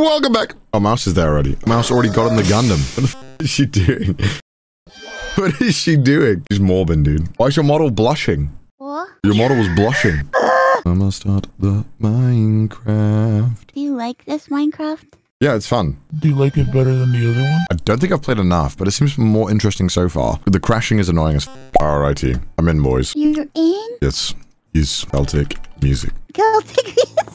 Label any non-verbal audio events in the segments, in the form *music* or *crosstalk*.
Welcome back. Oh, Mouse is there already. Mouse already got in the Gundam. What the f is she doing? *laughs* What is she doing? She's morbid, dude. Why is your model blushing? What? Your model was blushing. *laughs* I'm gonna start the Minecraft. Do you like this Minecraft? Yeah, it's fun. Do you like it better than the other one? I don't think I've played enough, but it seems more interesting so far. The crashing is annoying as f- Alrighty. I'm in, boys. You're in Yes. use Celtic music. Celtic *laughs* music.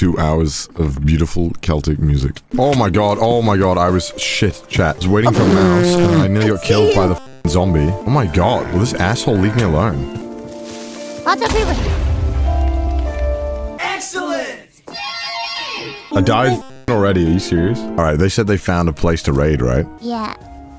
Two hours of beautiful Celtic music. Oh my god, oh my god, I was shit, chat. I was waiting for a Mouse and I nearly got killed by the f- zombie. Oh my god, will this asshole leave me alone? Lots of people. I died f- already, are you serious? Alright, they said they found a place to raid, right? Yeah.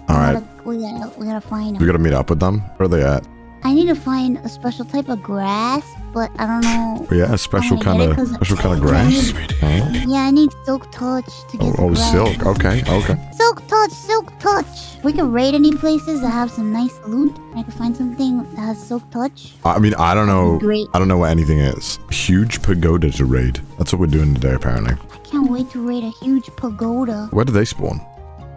Alright, We gotta, we gotta find them. we them. gotta meet up with them. Where are they at? I need to find a special type of grass, but I don't know. Yeah, a special kind get it of 'cause- special kind of grass. Huh? Yeah, I need silk touch to get Oh, oh, grass. silk. Okay, okay. Silk touch, silk touch. We can raid any places that have some nice loot. I can find something that has silk touch. I mean, I don't know. Great. I don't know what anything is. Huge pagoda to raid. That's what we're doing today, apparently. I can't wait to raid a huge pagoda. Where do they spawn?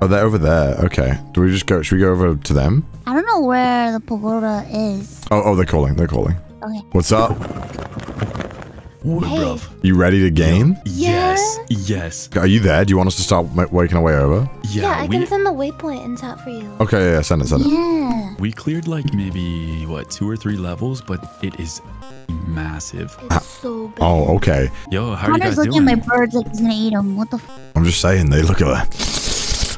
Oh, they're over there. Okay. Do we just go? Should we go over to them? I don't know where the pagoda is. Oh, oh, they're calling. They're calling. Okay. What's up? What, Hey. bruv? You ready to game? Yes. Yes. Are you there? Do you want us to start ma- waking our way over? Yeah, Yeah, I we, can send the waypoint and chat for you. Okay, yeah, yeah, send it, send it. Yeah. we cleared like maybe, what, two or three levels, but it is massive. It's ah. so big. Oh, okay. Yo, how are you Connor's guys looking doing? at my birds like he's gonna eat them. What the f- I'm just saying, they look a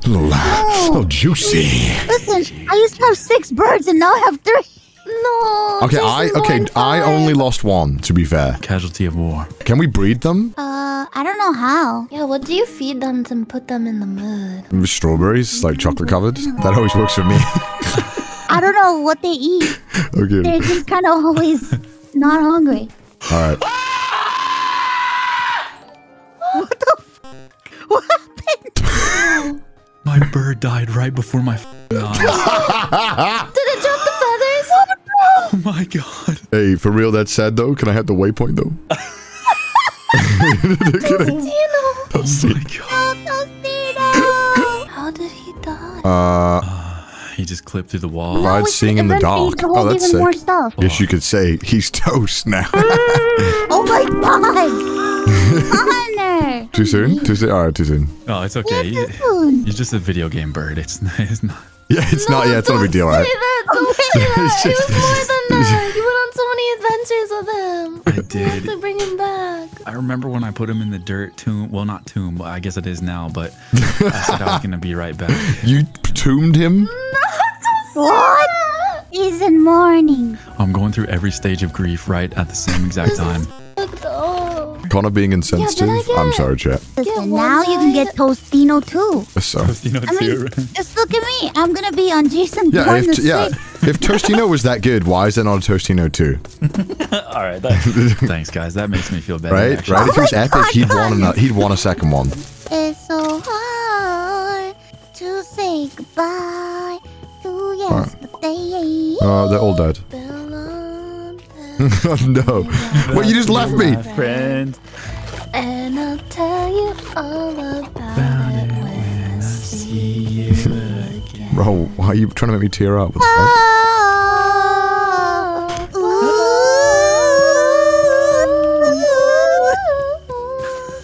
little, a little juicy. Listen, I used to have six birds and now I have three. No. Okay, I okay, Lawrence I only lost one. To be fair, Casualty of war. can we breed them? Uh, I don't know how. Yeah, what do you feed them to put them in the mood? Strawberries, like chocolate covered. That always works for me. *laughs* I don't know what they eat. *laughs* okay. They're just kind of always not hungry. All right. *laughs* What the What happened? My bird died right before my f***ing eyes. *laughs* Did it drop the feathers? Oh my god. Hey, for real, that's sad though. Can I have the waypoint though? *laughs* *laughs* Can I- Tino. Oh my god. Tostino! How did he die? Uh, He just clipped through the wall. Provide we seeing in the eventually dark. Oh, that's even more sick. stuff. guess you could say he's toast now. Oh my god! Connor! too soon? Too soon? All right, too soon. Oh, it's okay. Yeah, He- too soon. he's just a video game bird. It's, *laughs* it's not. Yeah, it's not. Yeah, it's not a big deal, right? Say that, don't *laughs* say that. It was more than *laughs* that. You went on so many adventures with him. I You have did. to bring him back. I remember when I put him in the dirt tomb. Well, not tomb, but I guess it is now. But I said I was gonna be right back. You tombed him? What? He's in mourning. I'm going through every stage of grief right at the same exact time. Fucked. Connor being insensitive? get- I'm sorry, chat. Listen, one now you can get Tostino too. So, You know, I mean, just look at me. I'm gonna be on Jason yeah, Bourne if, the yeah, if Tostino was that good, why is there not a Tostino 2? *laughs* All right. *laughs* Thanks, guys. That makes me feel better. Right? actually. Right? If he was Oh my epic, God, he'd want, Connor. a, he'd want a second one. It's so hard to say goodbye to yesterday. Uh, they're all dead. Been on oh, no. Wait, you just left me. My friend. And I'll tell you all about, it when I see you again. Bro, why are you trying to make me tear up? What the fuck?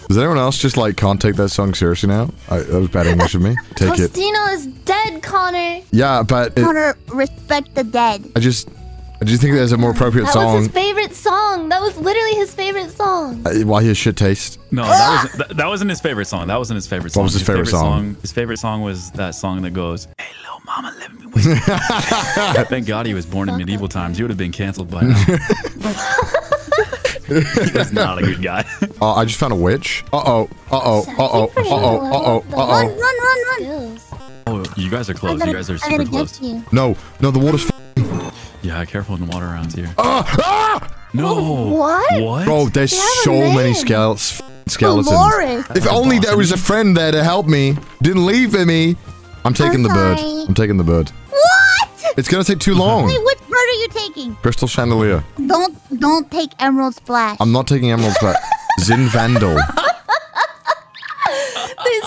Does anyone else just like can't take that song seriously now? I, that was bad English of me. Take it. Tostino is dead, Connor. Yeah, but it, Connor, respect the dead. I just, I just think there's a more appropriate song? That was his favorite song. That was literally his favorite song. Uh, Why his shit taste? No, that wasn't that, that wasn't his favorite song. That wasn't his favorite song. What was his favorite song? His favorite song was that song that goes, "Hey, little mama, let me whisper." *laughs* Thank God he was born in medieval times. He would have been canceled by now. *laughs* he was not a good guy. Oh, I just found a witch. Uh oh. Uh oh. Uh oh. Uh oh. Uh oh. Uh oh. run, run, run. Skills. Oh, you guys are close. gotta, You guys are I super close. No, no, the water's. F- Yeah, careful in the water around here. ah! Ah! No. What? What? Bro, there's They have a so many name. skele- f- skeletons. Dolores. If only there was a friend there to help me. Didn't leave for me. I'm taking the bird. sorry. I'm taking the bird. What? It's gonna take too long. Wait, which bird are you taking? Crystal chandelier. Don't, don't take Emerald Splash. I'm not taking emerald but *laughs* Zin Vandal.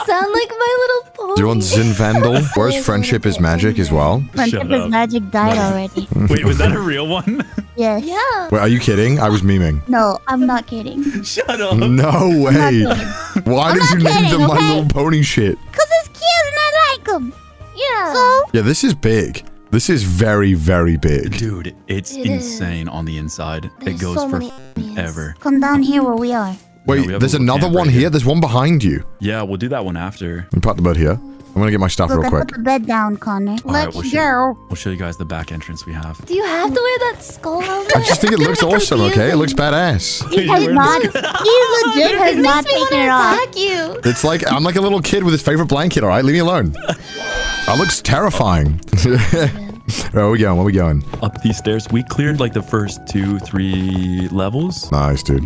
Sound like my little pony. Do you want Zinvandal? *laughs* Where's friendship is magic as well? Friendship is magic died already. *laughs* Wait, was that a real one? *laughs* yes. Yeah. Wait, are you kidding? I was memeing. No, I'm not kidding. Shut up. No way. Why I'm did you not name kidding, them My? Little Pony shit? Cause it's cute and I like them. Yeah. So Yeah, this is big. This is very, very big. Dude, it's It is. insane on the inside. There's it goes so for many ever. come down here where we are. Wait, we have there's another one right here. here. There's one behind you. Yeah, we'll do that one after. Let me put the bed here. I'm gonna get my stuff Look, real I quick. put the bed down, Connor. All right, Let's we'll show, go. we'll show you guys the back entrance we have. Do you have to wear that skull helmet? I just think it looks Really awesome, okay? It looks badass. He has not. He *laughs* legit has It not makes me want taken to it off. you. It's like I'm like a little kid with his favorite blanket, alright? Leave me alone. That looks terrifying. *laughs* Where are we going? Where are we going? Up these stairs, we cleared like the first two, three levels. Nice, dude.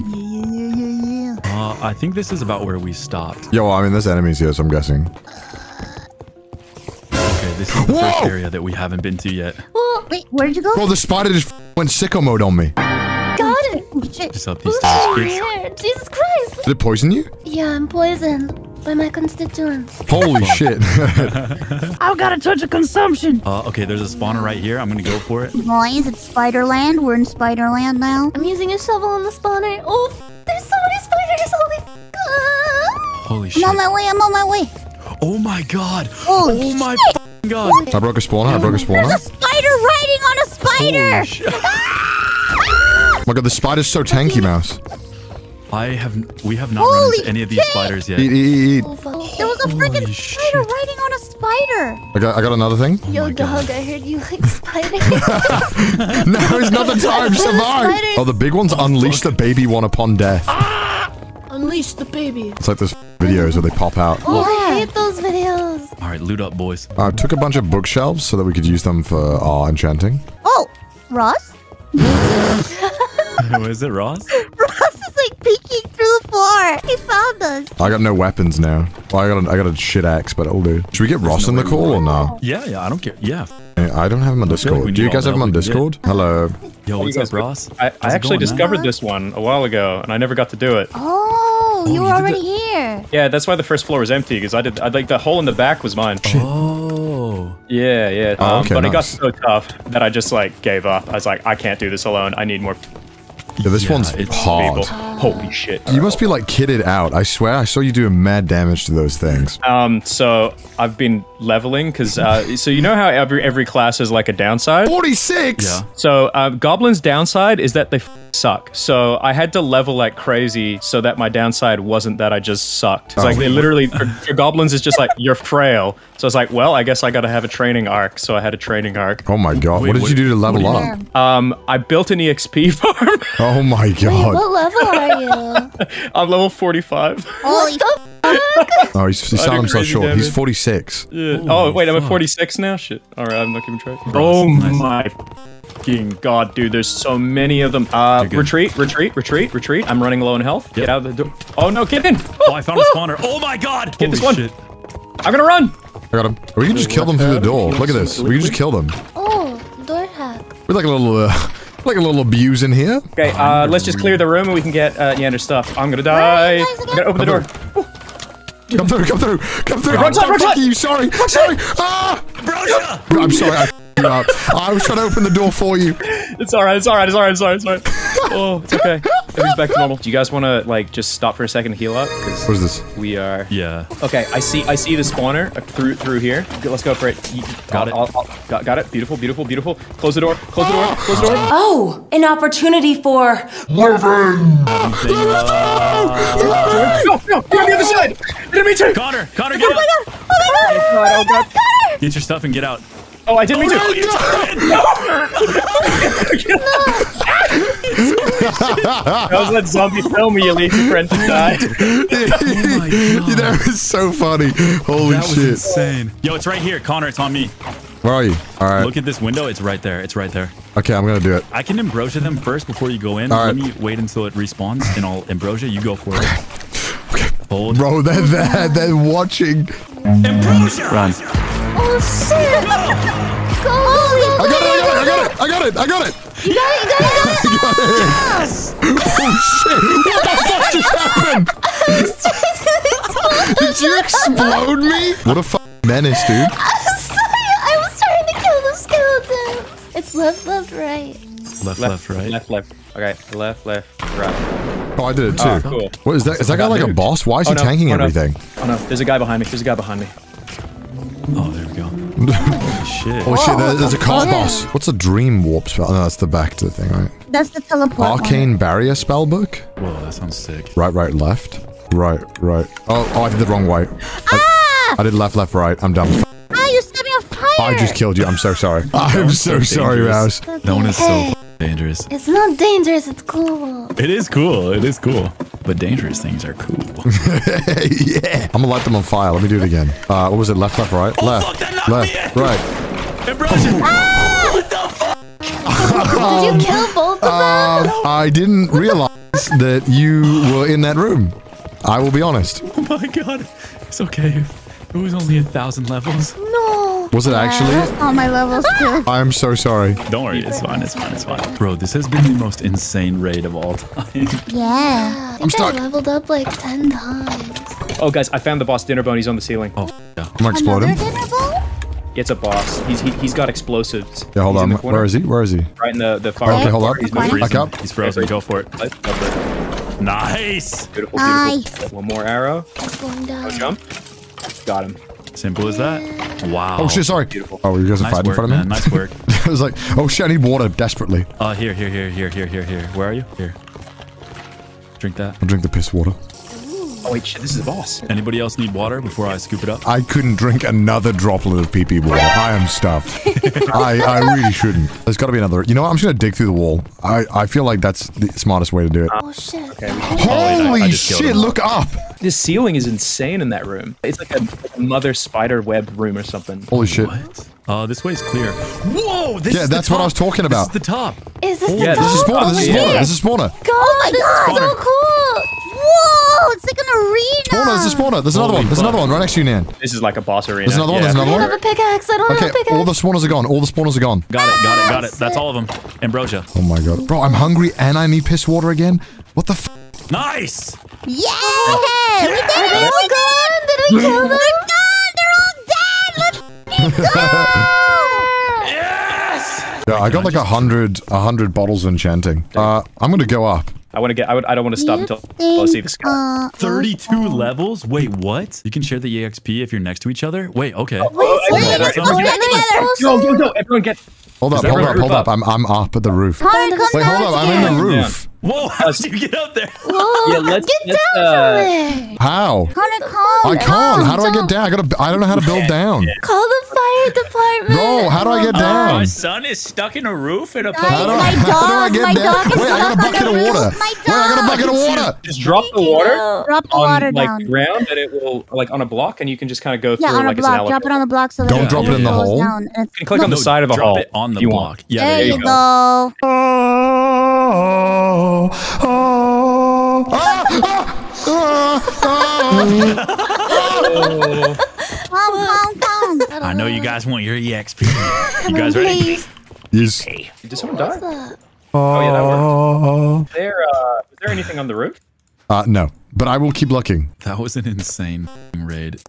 Uh, I think this is about where we stopped. Yo, I mean, there's enemies here, so I'm guessing. Okay, this is the first area that we haven't been to yet. Well, Wait, where'd you go? Bro, the spider just went sicko mode on me. got it. Oh, shit. Just up these stairs. in Jesus Christ. Did it poison you? Yeah, I'm poisoned by my constituents. Holy shit. *laughs* I've got a touch of consumption. Uh, okay, there's a spawner right here. I'm gonna go for it. Boys, it's Spiderland. We're in Spiderland now. I'm using a shovel on the spawner. Oh, f- there's so many. Holy f- ah. I'm shit. on my way. I'm on my way. Oh my god. Holy Oh my shit. f***ing god. I broke a spawner. I broke a There's a spider riding on a spider. Holy shit. *laughs* Oh my god, the spider's so tanky, mouse. I have. We have not run into any of these shit. spiders yet. Eat, eat, eat, eat. Oh. There was a freaking spider riding on a spider. I got, I got another thing. Yo, Oh my God. dog, I heard you like *laughs* spiders. *laughs* Now is not the time. Survive. spiders. Oh, the big ones unleash the baby one upon death. Unleash the baby. It's like those *laughs* videos where they pop out. Oh, Yeah. I hate those videos. All right, loot up, boys. I took a bunch of bookshelves so that we could use them for our enchanting. Oh, Ross? *laughs* is it Ross? Ross is like peeking through the floor. He found us. I got no weapons now. Well, I got a, I got a shit axe, but it'll do. Should we get Ross no in the call or no? Yeah, yeah. I don't care. Yeah. Eh, I don't have him on I feel like Discord. Do you guys have him on help we can Discord? Hello. Yo, what's up, guys- Ross? I, I actually going, man? discovered this one a while ago, and I never got to do it. Oh, Oh, you were you already here. Yeah, that's why the first floor was empty because I did. I like the hole in the back was mine. Oh. Yeah, yeah. Oh, um, okay, but it got so tough that I just like gave up. I was like, I can't do this alone. I need more Yeah, this Yeah, one's hard. people. Holy shit. You must be like kitted out. I swear, I saw you doing mad damage to those things. Um, so I've been leveling because uh, so you know how every every class has like a downside. 46? Yeah. So uh, goblins' downside is that they f- suck. So I had to level like crazy so that my downside wasn't that I just sucked. It's Oh. like they literally *laughs* for, for goblins is just like you're frail. So it's like, well, I guess I got to have a training arc. So I had a training arc. Oh my god. Wait, what did what- you do to level do up? Um, I built an exp *laughs* farm. Oh my Wait, god. what level are you? *laughs* I'm level 45. Holy what Oh, he's, he's I selling did himself crazy short. He's 46. Yeah. Holy oh wait, I'm at 46 now. Shit. All right, I'm not keeping track. Oh nice. my fucking god, dude! There's so many of them. Uh, retreat, retreat, retreat, retreat. I'm running low in health. Get out of the door. Oh no, get in! Oh, I found a spawner. Oh my god. Get this one. shit. I'm gonna run. I got him. We can just kill them through the door. Look at this. We can just kill them. Oh, door hack. We're like a little, uh, *laughs* like a little abuse in here. Okay, uh, let's just clear the room and we can get uh, Yander's stuff. I'm gonna die. I'm gonna open the door. Come through, come through, come through. Run, Oh, run, run. you. Sorry, sorry. Ah! Brosia! I'm sorry. I f***ed you up. I was trying to open the door for you. It's alright. It's alright. It's alright. It's alright. It's alright. *laughs* Oh, it's okay. Everything's back to normal. Do you guys want to like just stop for a second to heal up? What Because is this? we are. Yeah. Okay, I see. I see the spawner through through here. Go- Let's go for it. You- Got I'll- it. I'll- I'll- got, got it. Beautiful. Beautiful. Beautiful. Close the door. Close the door. Close the door. Oh, an opportunity for No, no, you're on the other side. Didn't mean to. Connor, Connor, get oh out. Oh god. Oh get your stuff and get out. Oh, I didn't mean to. Oh *laughs* *laughs* *laughs* That was that zombie film where you leave your friend to die. that was so funny. Holy That was insane. Yo, it's right here. Connor, it's on me. Where are you? All right. Look at this window. It's right there. It's right there. Okay, I'm gonna do it. I can ambrosia them first before you go in. All Let right. me wait until it respawns, and I'll ambrosia. You go for it. Hold. Bro, they're there. They're watching. Ambrosia! Run. Oh shit! Go, I got it. I got it. I got it. I got it. You got it, you got it, you got it! I got. Oh shit! What the fuck just happened? Did you explode me? What a f menace, dude. I'm sorry, I was trying to kill the skeletons. It's left, left, right. Left, left, right. Left, left. Okay, left, left, right. Oh, I did it too. Oh, cool. What is that? Is that guy like a boss? Why is he Oh, no. tanking Oh, no. everything? Oh no, there's a guy behind me. There's a guy behind me. Oh, there we go. *laughs* Holy shit. Holy shit, there- there's a car yeah. boss. What's a dream warp spell? No, that's the back to the thing, right? That's the teleport. one. Arcane barrier spell book? Whoa, that sounds sick. Right, right, left. Right, right. Oh, oh, I did the wrong way. I, I did left, left, right. I'm done. Ah, you set me on fire. I just killed you. I'm so sorry. I'm so sorry, Mouse. No one is so Hey, f- dangerous. It's not dangerous. It's cool. It is cool. It is cool. But dangerous things are cool. *laughs* yeah. I'm gonna light them on fire. Let me do it again. Uh, what was it? Left, left, right? Oh, left, fuck, left, me in. right. Ambrosia! *laughs* What the fuck? Did you kill both of them? Um, I didn't realize that you were in that room. I will be honest. Oh my god. It's okay. It was only a thousand levels. no. Was it Yeah, actually? that's all my levels ah! too. I'm so sorry. Don't worry, it's fine, it's fine, it's fine. Bro, this has been the most insane raid of all time. *laughs* Yeah. I think stuck. I leveled up like 10 times. Oh guys, I found the boss dinner bone. He's on the ceiling. Oh, yeah. I'm gonna explode Another him. dinner bowl? It's a boss. He's he, he's got explosives. Yeah, hold He's on. Where is he? Where is he? Right in the the far. Okay, hold corner. up. He's Okay. moving. Back up. He's frozen. Go for it. Go for it. Nice. Beautiful, Nice. One more arrow. Going down. Jump. Got him. Simple as that. Wow. Oh shit, sorry. Beautiful. Oh, you guys are Nice fighting in front of me? man. Nice work. *laughs* I was like, oh shit, I need water desperately. Uh, here, here, here, here, here, here, here. Where are you? Here. Drink that. I'll drink the piss water. Oh wait, shit. This is the boss. Anybody else need water before I scoop it up? I couldn't drink another droplet of pee pee water. I am stuffed. *laughs* I, I really shouldn't. There's got to be another. You know what? I'm just going to dig through the wall. I, I feel like that's the smartest way to do it. Oh shit. Oh, wait, I- Holy I shit, look up. This ceiling is insane in that room. It's like a, like a mother spider web room or something. Holy shit. What? Uh, this way's clear. Whoa! This Yeah, is the that's what I was talking about. This is the top. Is this Yeah, the this This is spawner. This is Oh, spawner. yeah. This is spawner. God, this is so cool. Whoa, it's like an arena. Spawner. This is spawner. There's another Holy one. There's fuck. another one right next to you, Nan. This is like a boss arena. There's another one. Yeah. There's I another don't one. have a pickaxe. I don't have a Okay, pickaxe. all the spawners are gone. All the spawners are gone. Got it, got it, got it. That's all of them. Ambrosia. Oh my god. Bro, I'm hungry and I need piss water again. What the f? Nice! Yeah. We did Are it. they all gone? Did we kill them? They're gone. They're all dead. Let's *laughs* go. Yes! Yeah, I got like a hundred, a hundred bottles of enchanting. Uh, I'm gonna go up. I want to get. I, would, I don't want to stop You until, until I see this guy. Uh, 32 levels? Wait, what? You can share the EXP if you're next to each other? Wait, okay. Wait, Oh, wait, I let's get go it. together. Yo, yo, yo! Everyone get. Hold up, hold up, hold up. up? I'm, I'm up at the roof. Connor, Wait, hold down up. I'm in the again. roof. Whoa, *laughs* how did you get up there? Whoa, Yeah, let's- get let's, down uh, from there. How? Connor, come I can't. How do I get down? I gotta. I don't know how to build down. Call the fire department. Bro, how do I get down? My son is stuck in a roof in a Guys, How do I, my *laughs* how do I dog, get my down? dog is Wait, I got a stuck on bucket of roof. water. My Wait, I got a bucket of water. Just drop the water Drop the on water like down. the ground, and it will like on a block, and you can just kind of go through Yeah, on like a it's an block. elevator. Drop it on the block so that Don't drop it in the hole. You can click on the side of a drop hole. it on the if you block. Want. Yeah, There, there, you you go. Oh, oh, ah, ah, ah. Come, come, come. I know you guys want your EXP. You guys ready? Please. Yes. Did someone die? What's that? Oh yeah, that worked. Oh. Is there, uh, is there anything on the roof? Uh, no, but I will keep looking. That was an insane raid.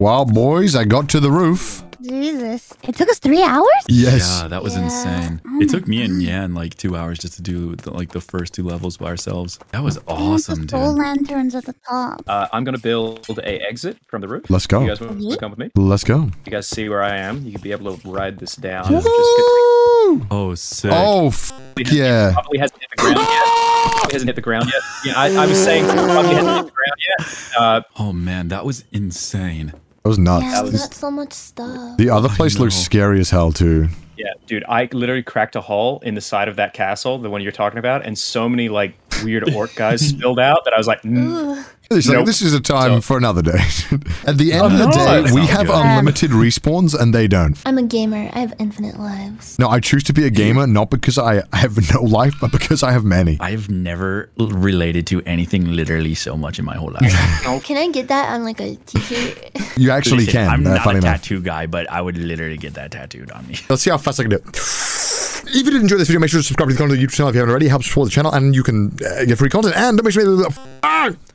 Well, boys, I got to the roof. Jesus. It took us three hours? Yes. Yeah, that was Yeah. insane. Oh It took my me and God. Yan like two hours just to do the, like the first two levels by ourselves. That was There's awesome, the soul dude. lanterns at the top. Uh, I'm gonna build a exit from the roof. Let's go. You guys want to come with me? Let's go. You guys see where I am? You can be able to ride this down. Just get- Woo! Oh, sick. Oh, f- yeah. Probably hasn't hit the ground yet. Probably hasn't hit the ground yet. Yeah, I, I was saying probably hasn't hit the ground yet. Uh, Oh man, that was insane. That was nuts. Yeah, we got so much stuff. The other place looks scary as hell too. yeah, dude, I literally cracked a hole in the side of that castle, the one you're talking about, and so many like weird orc *laughs* guys spilled out that I was like, mm, It's like, Nope. this is a time So- for another day. *laughs* At the end Oh, of the day, That we have good. unlimited respawns and they don't. I'm a gamer. I have infinite lives. No, I choose to be a gamer not because I have *laughs* no life, but because I have many. I've never related to anything literally so much in my whole life. Can I get that on like a t-shirt? You actually Listen, can. I'm uh, not funny a enough. tattoo guy, but I would literally get that tattooed on me. Let's see how fast I can do it. If you did enjoy this video, make sure to subscribe to the YouTube channel if you haven't already. Helps support the channel, and you can uh, get free content. And don't make sure to